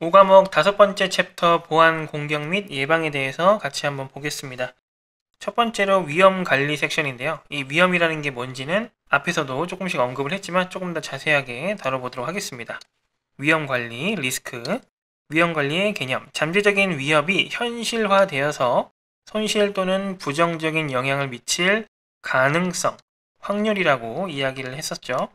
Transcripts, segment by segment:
5과목 다섯 번째 챕터 보안 공격 및 예방에 대해서 같이 한번 보겠습니다. 첫 번째로 위험 관리 섹션인데요. 이 위험이라는 게 뭔지는 앞에서도 조금씩 언급을 했지만 조금 더 자세하게 다뤄보도록 하겠습니다. 위험 관리, 리스크, 위험 관리의 개념, 잠재적인 위협이 현실화되어서 손실 또는 부정적인 영향을 미칠 가능성, 확률이라고 이야기를 했었죠.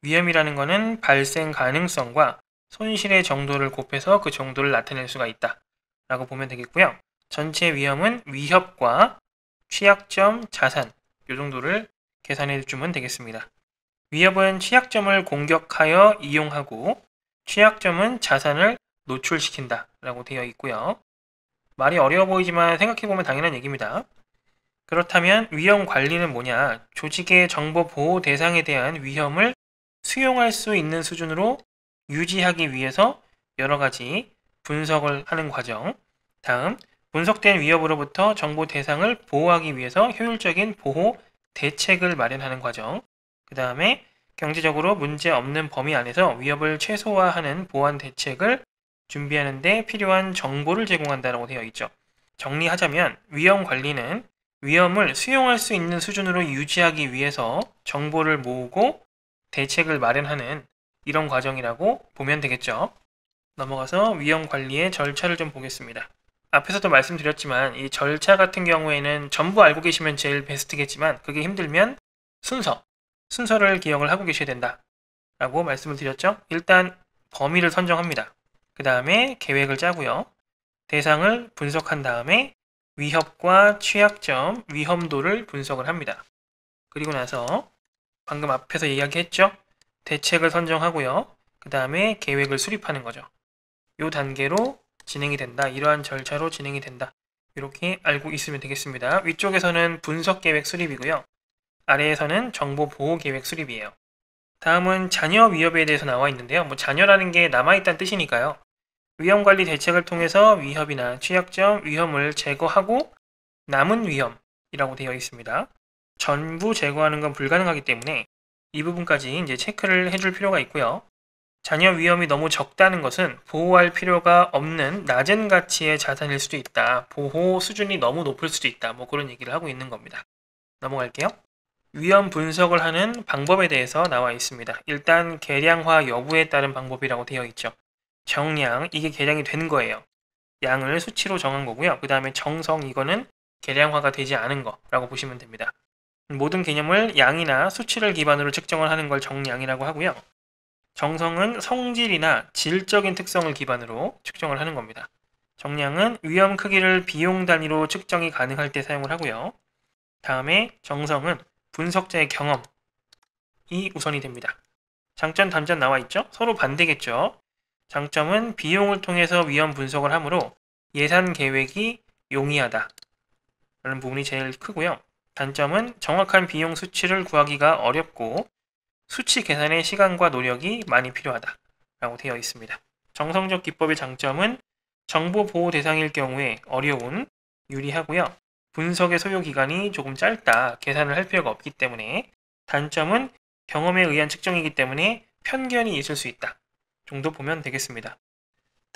위험이라는 것은 발생 가능성과 손실의 정도를 곱해서 그 정도를 나타낼 수가 있다. 라고 보면 되겠고요. 전체 위험은 위협과 취약점, 자산 이 정도를 계산해 주면 되겠습니다. 위협은 취약점을 공격하여 이용하고 취약점은 자산을 노출시킨다 라고 되어 있고요. 말이 어려워 보이지만 생각해보면 당연한 얘기입니다. 그렇다면 위험 관리는 뭐냐? 조직의 정보 보호 대상에 대한 위험을 수용할 수 있는 수준으로 유지하기 위해서 여러 가지 분석을 하는 과정. 다음, 분석된 위협으로부터 정보 대상을 보호하기 위해서 효율적인 보호 대책을 마련하는 과정. 그 다음에 경제적으로 문제 없는 범위 안에서 위협을 최소화하는 보안 대책을 준비하는 데 필요한 정보를 제공한다고 되어 있죠. 정리하자면 위험 관리는 위험을 수용할 수 있는 수준으로 유지하기 위해서 정보를 모으고 대책을 마련하는 이런 과정이라고 보면 되겠죠. 넘어가서 위험 관리의 절차를 좀 보겠습니다. 앞에서도 말씀드렸지만 이 절차 같은 경우에는 전부 알고 계시면 제일 베스트겠지만 그게 힘들면 순서, 순서를 기억을 하고 계셔야 된다. 라고 말씀을 드렸죠. 일단 범위를 선정합니다. 그 다음에 계획을 짜고요. 대상을 분석한 다음에 위협과 취약점, 위험도를 분석을 합니다. 그리고 나서 방금 앞에서 이야기했죠. 대책을 선정하고요. 그 다음에 계획을 수립하는 거죠. 이 단계로 진행이 된다. 이러한 절차로 진행이 된다. 이렇게 알고 있으면 되겠습니다. 위쪽에서는 분석 계획 수립이고요. 아래에서는 정보 보호 계획 수립이에요. 다음은 잔여 위협에 대해서 나와 있는데요. 뭐 잔여라는 게 남아있다는 뜻이니까요. 위험 관리 대책을 통해서 위협이나 취약점, 위험을 제거하고 남은 위험이라고 되어 있습니다. 전부 제거하는 건 불가능하기 때문에 이 부분까지 이제 체크를 해줄 필요가 있고요. 자녀 위험이 너무 적다는 것은 보호할 필요가 없는 낮은 가치의 자산일 수도 있다. 보호 수준이 너무 높을 수도 있다. 뭐 그런 얘기를 하고 있는 겁니다. 넘어갈게요. 위험 분석을 하는 방법에 대해서 나와 있습니다. 일단 계량화 여부에 따른 방법이라고 되어 있죠. 정량, 이게 계량이 된 거예요. 양을 수치로 정한 거고요. 그 다음에 정성, 이거는 계량화가 되지 않은 거라고 보시면 됩니다. 모든 개념을 양이나 수치를 기반으로 측정을 하는 걸 정량이라고 하고요. 정성은 성질이나 질적인 특성을 기반으로 측정을 하는 겁니다. 정량은 위험 크기를 비용 단위로 측정이 가능할 때 사용을 하고요. 다음에 정성은 분석자의 경험이 우선이 됩니다. 장점, 단점 나와 있죠? 서로 반대겠죠? 장점은 비용을 통해서 위험 분석을 하므로 예산 계획이 용이하다. 라는 부분이 제일 크고요. 단점은 정확한 비용 수치를 구하기가 어렵고 수치 계산에 시간과 노력이 많이 필요하다. 라고 되어 있습니다. 정성적 기법의 장점은 정보 보호 대상일 경우에 어려운, 유리하고요. 분석의 소요 기간이 조금 짧다. 계산을 할 필요가 없기 때문에 단점은 경험에 의한 측정이기 때문에 편견이 있을 수 있다. 정도 보면 되겠습니다.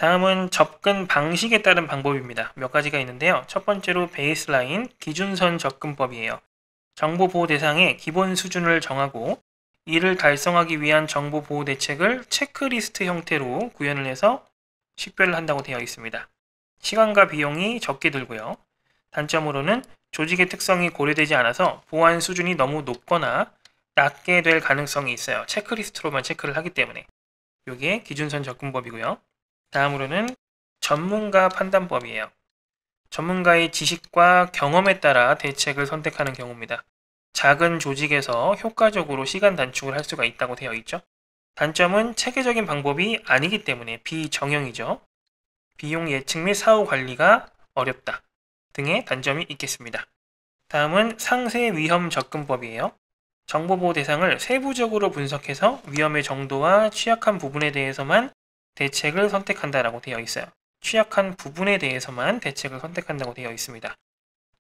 다음은 접근 방식에 따른 방법입니다. 몇 가지가 있는데요. 첫 번째로 베이스라인 기준선 접근법이에요. 정보 보호 대상의 기본 수준을 정하고 이를 달성하기 위한 정보 보호 대책을 체크리스트 형태로 구현을 해서 식별을 한다고 되어 있습니다. 시간과 비용이 적게 들고요. 단점으로는 조직의 특성이 고려되지 않아서 보안 수준이 너무 높거나 낮게 될 가능성이 있어요. 체크리스트로만 체크를 하기 때문에. 이게 기준선 접근법이고요. 다음으로는 전문가 판단법이에요. 전문가의 지식과 경험에 따라 대책을 선택하는 경우입니다. 작은 조직에서 효과적으로 시간 단축을 할 수가 있다고 되어 있죠. 단점은 체계적인 방법이 아니기 때문에 비정형이죠. 비용 예측 및 사후 관리가 어렵다 등의 단점이 있겠습니다. 다음은 상세 위험 접근법이에요. 정보보호 대상을 세부적으로 분석해서 위험의 정도와 취약한 부분에 대해서만 대책을 선택한다라고 되어 있어요. 취약한 부분에 대해서만 대책을 선택한다고 되어 있습니다.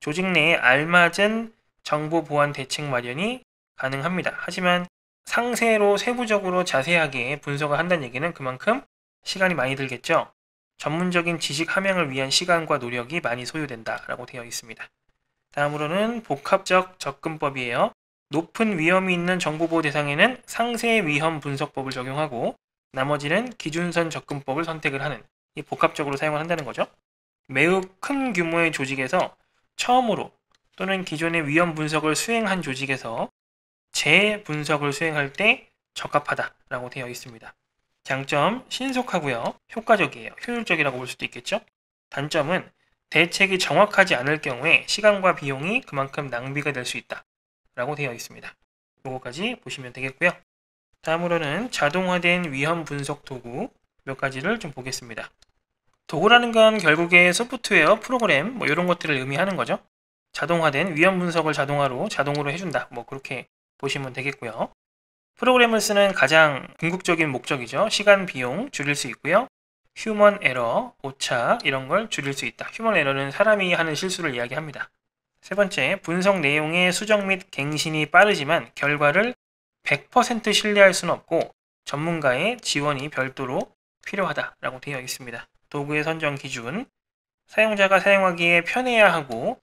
조직 내에 알맞은 정보 보안 대책 마련이 가능합니다. 하지만 상세로 세부적으로 자세하게 분석을 한다는 얘기는 그만큼 시간이 많이 들겠죠? 전문적인 지식 함양을 위한 시간과 노력이 많이 소요된다라고 되어 있습니다. 다음으로는 복합적 접근법이에요. 높은 위험이 있는 정보보호 대상에는 상세 위험 분석법을 적용하고 나머지는 기준선 접근법을 선택을 하는 이 복합적으로 사용을 한다는 거죠. 매우 큰 규모의 조직에서 처음으로 또는 기존의 위험 분석을 수행한 조직에서 재분석을 수행할 때 적합하다라고 되어 있습니다. 장점 신속하고요. 효과적이에요. 효율적이라고 볼 수도 있겠죠. 단점은 대책이 정확하지 않을 경우에 시간과 비용이 그만큼 낭비가 될 수 있다. 라고 되어 있습니다. 이거까지 보시면 되겠고요. 다음으로는 자동화된 위험 분석 도구 몇 가지를 좀 보겠습니다. 도구라는 건 결국에 소프트웨어, 프로그램 뭐 이런 것들을 의미하는 거죠. 자동화된 위험 분석을 자동화로 자동으로 해준다. 뭐 그렇게 보시면 되겠고요. 프로그램을 쓰는 가장 궁극적인 목적이죠. 시간, 비용 줄일 수 있고요. 휴먼 에러, 오차 이런 걸 줄일 수 있다. 휴먼 에러는 사람이 하는 실수를 이야기합니다. 세 번째, 분석 내용의 수정 및 갱신이 빠르지만 결과를 100% 신뢰할 수는 없고 전문가의 지원이 별도로 필요하다라고 되어 있습니다. 도구의 선정 기준, 사용자가 사용하기에 편해야 하고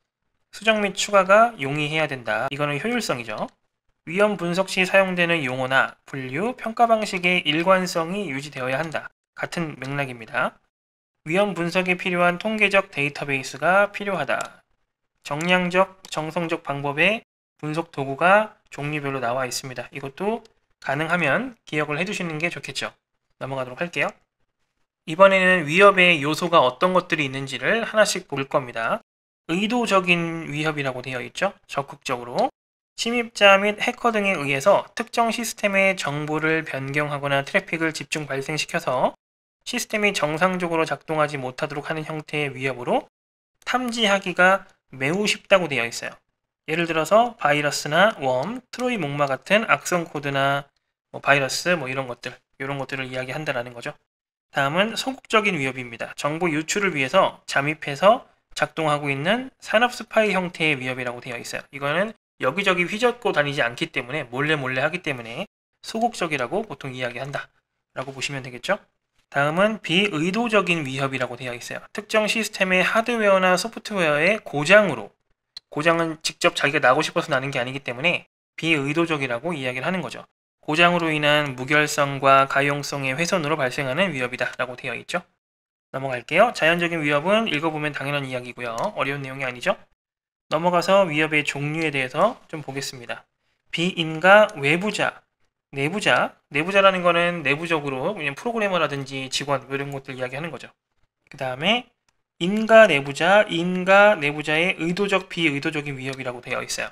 수정 및 추가가 용이해야 된다. 이거는 효율성이죠. 위험 분석 시 사용되는 용어나 분류, 평가 방식의 일관성이 유지되어야 한다. 같은 맥락입니다. 위험 분석에 필요한 통계적 데이터베이스가 필요하다. 정량적, 정성적 방법의 분석 도구가 종류별로 나와 있습니다. 이것도 가능하면 기억을 해두시는 게 좋겠죠. 넘어가도록 할게요. 이번에는 위협의 요소가 어떤 것들이 있는지를 하나씩 볼 겁니다. 의도적인 위협이라고 되어 있죠. 적극적으로. 침입자 및 해커 등에 의해서 특정 시스템의 정보를 변경하거나 트래픽을 집중 발생시켜서 시스템이 정상적으로 작동하지 못하도록 하는 형태의 위협으로 탐지하기가 매우 쉽다고 되어 있어요. 예를 들어서 바이러스나 웜, 트로이 목마 같은 악성 코드나 뭐 바이러스 뭐 이런 것들 이런 것들을 이야기한다라는 거죠. 다음은 소극적인 위협입니다. 정보 유출을 위해서 잠입해서 작동하고 있는 산업 스파이 형태의 위협이라고 되어 있어요. 이거는 여기저기 휘젓고 다니지 않기 때문에 몰래 몰래 하기 때문에 소극적이라고 보통 이야기한다. 라고 보시면 되겠죠? 다음은 비의도적인 위협이라고 되어 있어요. 특정 시스템의 하드웨어나 소프트웨어의 고장으로 고장은 직접 자기가 나고 싶어서 나는 게 아니기 때문에 비의도적이라고 이야기를 하는 거죠. 고장으로 인한 무결성과 가용성의 훼손으로 발생하는 위협이다 라고 되어 있죠. 넘어갈게요. 자연적인 위협은 읽어보면 당연한 이야기고요. 어려운 내용이 아니죠. 넘어가서 위협의 종류에 대해서 좀 보겠습니다. 비인가 외부자, 내부자, 내부자라는 거는 내부적으로 그냥 프로그래머라든지 직원 뭐 이런 것들 이야기하는 거죠. 그 다음에 인가 내부자, 인가 내부자의 의도적 비의도적인 위협이라고 되어 있어요.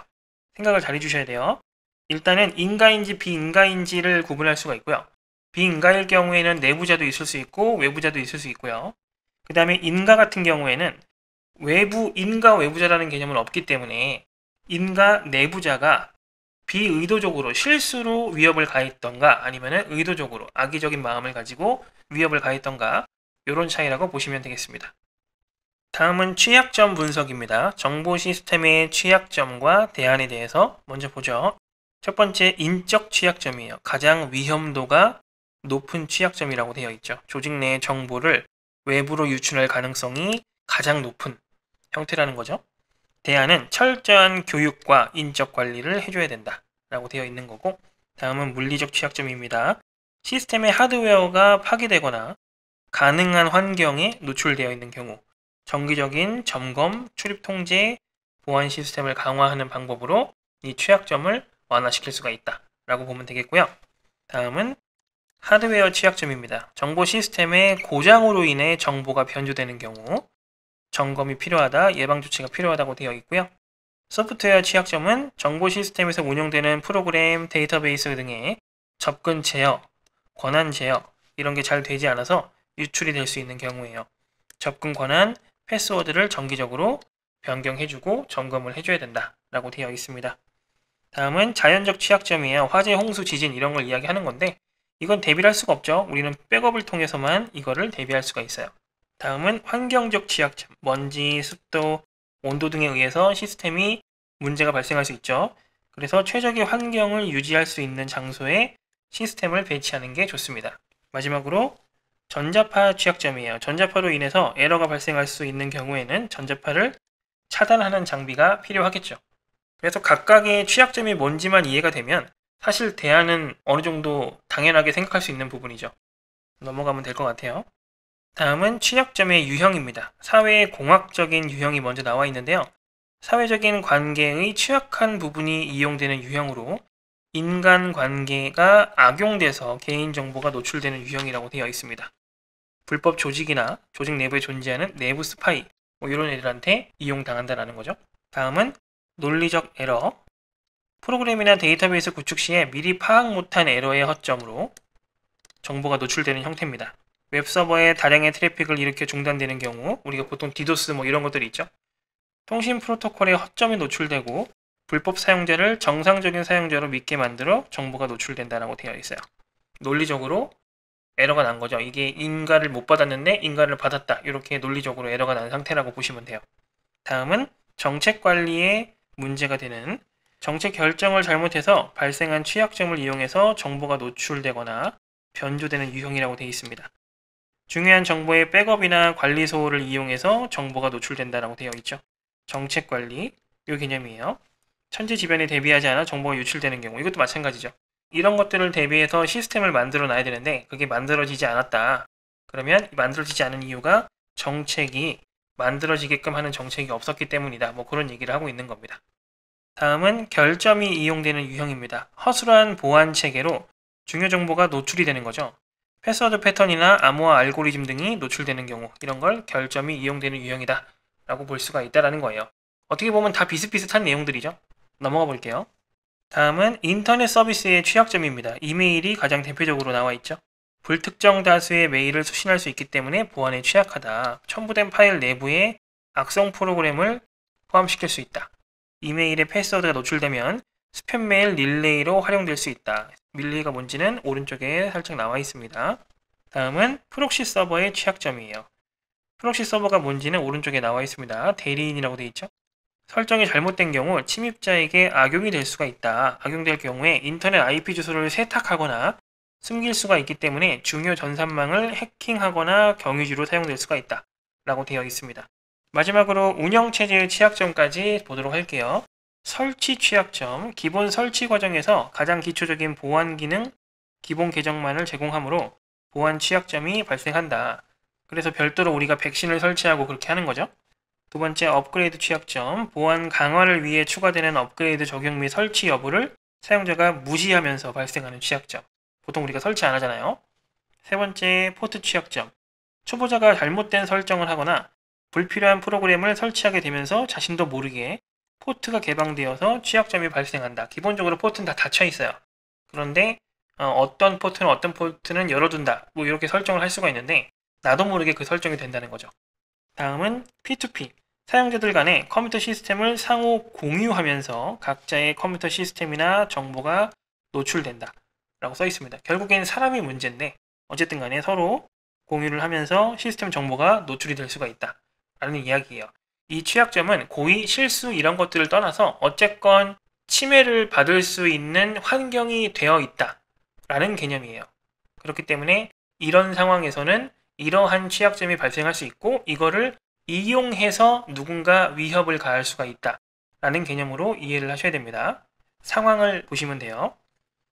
생각을 잘 해주셔야 돼요. 일단은 인가인지 비인가인지를 구분할 수가 있고요. 비인가일 경우에는 내부자도 있을 수 있고 외부자도 있을 수 있고요. 그 다음에 인가 같은 경우에는 외부 인가 외부자라는 개념은 없기 때문에 인가 내부자가 비의도적으로 실수로 위협을 가했던가 아니면 의도적으로 악의적인 마음을 가지고 위협을 가했던가 이런 차이라고 보시면 되겠습니다. 다음은 취약점 분석입니다. 정보 시스템의 취약점과 대안에 대해서 먼저 보죠. 첫 번째 인적 취약점이에요. 가장 위험도가 높은 취약점이라고 되어 있죠. 조직 내 정보를 외부로 유출할 가능성이 가장 높은 형태라는 거죠. 대안은 철저한 교육과 인적 관리를 해줘야 된다. 라고 되어 있는 거고 다음은 물리적 취약점입니다. 시스템의 하드웨어가 파괴되거나 가능한 환경에 노출되어 있는 경우 정기적인 점검, 출입 통제, 보안 시스템을 강화하는 방법으로 이 취약점을 완화시킬 수가 있다. 라고 보면 되겠고요. 다음은 하드웨어 취약점입니다. 정보 시스템의 고장으로 인해 정보가 변조되는 경우 점검이 필요하다, 예방 조치가 필요하다고 되어 있고요. 소프트웨어 취약점은 정보 시스템에서 운영되는 프로그램, 데이터베이스 등의 접근 제어, 권한 제어 이런 게 잘 되지 않아서 유출이 될 수 있는 경우에요. 접근 권한, 패스워드를 정기적으로 변경해주고 점검을 해줘야 된다라고 되어 있습니다. 다음은 자연적 취약점이에요. 화재, 홍수, 지진 이런 걸 이야기하는 건데 이건 대비할 수가 없죠. 우리는 백업을 통해서만 이거를 대비할 수가 있어요. 다음은 환경적 취약점, 먼지, 습도, 온도 등에 의해서 시스템이 문제가 발생할 수 있죠. 그래서 최적의 환경을 유지할 수 있는 장소에 시스템을 배치하는 게 좋습니다. 마지막으로 전자파 취약점이에요. 전자파로 인해서 에러가 발생할 수 있는 경우에는 전자파를 차단하는 장비가 필요하겠죠. 그래서 각각의 취약점이 뭔지만 이해가 되면 사실 대안은 어느 정도 당연하게 생각할 수 있는 부분이죠. 넘어가면 될 것 같아요. 다음은 취약점의 유형입니다. 사회의 공학적인 유형이 먼저 나와 있는데요. 사회적인 관계의 취약한 부분이 이용되는 유형으로 인간 관계가 악용돼서 개인정보가 노출되는 유형이라고 되어 있습니다. 불법 조직이나 조직 내부에 존재하는 내부 스파이, 뭐 이런 애들한테 이용당한다라는 거죠. 다음은 논리적 에러. 프로그램이나 데이터베이스 구축 시에 미리 파악 못한 에러의 허점으로 정보가 노출되는 형태입니다. 웹서버에 다량의 트래픽을 일으켜 중단되는 경우 우리가 보통 디도스 뭐 이런 것들이 있죠. 통신 프로토콜의 허점이 노출되고 불법 사용자를 정상적인 사용자로 믿게 만들어 정보가 노출된다라고 되어 있어요. 논리적으로 에러가 난 거죠. 이게 인가를 못 받았는데 인가를 받았다. 이렇게 논리적으로 에러가 난 상태라고 보시면 돼요. 다음은 정책 관리에 문제가 되는 정책 결정을 잘못해서 발생한 취약점을 이용해서 정보가 노출되거나 변조되는 유형이라고 되어 있습니다. 중요한 정보의 백업이나 관리 소홀을 이용해서 정보가 노출된다라고 되어 있죠. 정책 관리 이 개념이에요. 천지지변에 대비하지 않아 정보가 유출되는 경우 이것도 마찬가지죠. 이런 것들을 대비해서 시스템을 만들어 놔야 되는데 그게 만들어지지 않았다. 그러면 만들어지지 않은 이유가 정책이 만들어지게끔 하는 정책이 없었기 때문이다. 뭐 그런 얘기를 하고 있는 겁니다. 다음은 결점이 이용되는 유형입니다. 허술한 보안 체계로 중요 정보가 노출이 되는 거죠. 패스워드 패턴이나 암호화 알고리즘 등이 노출되는 경우 이런 걸 결점이 이용되는 유형이다 라고 볼 수가 있다는 거예요. 어떻게 보면 다 비슷비슷한 내용들이죠. 넘어가 볼게요. 다음은 인터넷 서비스의 취약점입니다. 이메일이 가장 대표적으로 나와 있죠. 불특정 다수의 메일을 수신할 수 있기 때문에 보안에 취약하다. 첨부된 파일 내부에 악성 프로그램을 포함시킬 수 있다. 이메일의 패스워드가 노출되면 스팸 메일 릴레이로 활용될 수 있다. 릴레이가 뭔지는 오른쪽에 살짝 나와 있습니다. 다음은 프록시 서버의 취약점이에요. 프록시 서버가 뭔지는 오른쪽에 나와 있습니다. 대리인이라고 되어 있죠. 설정이 잘못된 경우 침입자에게 악용이 될 수가 있다. 악용될 경우에 인터넷 IP 주소를 세탁하거나 숨길 수가 있기 때문에 중요 전산망을 해킹하거나 경유지로 사용될 수가 있다. 라고 되어 있습니다. 마지막으로 운영체제의 취약점까지 보도록 할게요. 설치 취약점, 기본 설치 과정에서 가장 기초적인 보안 기능, 기본 계정만을 제공하므로 보안 취약점이 발생한다. 그래서 별도로 우리가 백신을 설치하고 그렇게 하는 거죠. 두 번째 업그레이드 취약점, 보안 강화를 위해 추가되는 업그레이드 적용 및 설치 여부를 사용자가 무시하면서 발생하는 취약점. 보통 우리가 설치 안 하잖아요. 세 번째 포트 취약점, 초보자가 잘못된 설정을 하거나 불필요한 프로그램을 설치하게 되면서 자신도 모르게 포트가 개방되어서 취약점이 발생한다. 기본적으로 포트는 다 닫혀 있어요. 그런데 어, 떤 포트는 어떤 포트는 열어둔다. 뭐 이렇게 설정을 할 수가 있는데 나도 모르게 그 설정이 된다는 거죠. 다음은 P2P. 사용자들 간의 컴퓨터 시스템을 상호 공유하면서 각자의 컴퓨터 시스템이나 정보가 노출된다. 라고 써 있습니다. 결국엔 사람이 문제인데 어쨌든 간에 서로 공유를 하면서 시스템 정보가 노출이 될 수가 있다. 라는 이야기예요. 이 취약점은 고의, 실수 이런 것들을 떠나서 어쨌건 침해를 받을 수 있는 환경이 되어 있다. 라는 개념이에요. 그렇기 때문에 이런 상황에서는 이러한 취약점이 발생할 수 있고 이거를 이용해서 누군가 위협을 가할 수가 있다. 라는 개념으로 이해를 하셔야 됩니다. 상황을 보시면 돼요.